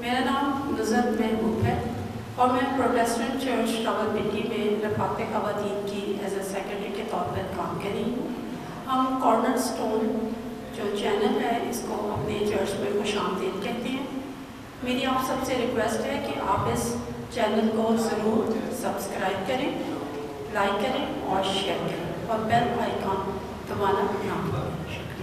मेरा नाम नुजरत महबूब है और मैं प्रोटेस्टेंट चर्च रावलपिंडी में रफाक खवातीन की एज ए सेक्रेटरी के तौर पर काम कर रही हूँ। हम कॉर्नर स्टोन जो चैनल है, इसको अपने चर्च में खुश आमदीद कहते हैं। मेरी आप सबसे रिक्वेस्ट है कि आप इस चैनल को ज़रूर सब्सक्राइब करें लाइक करें और शेयर करें और बेल आइकॉन दबाना ना भूलें।